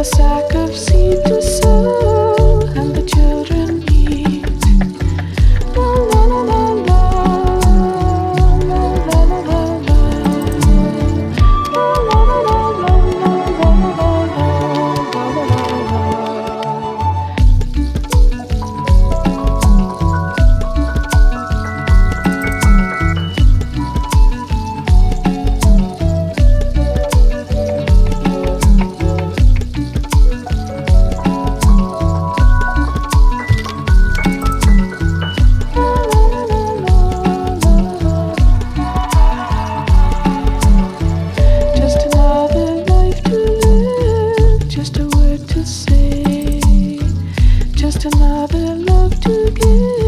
a sack of seed to sow. another love to give.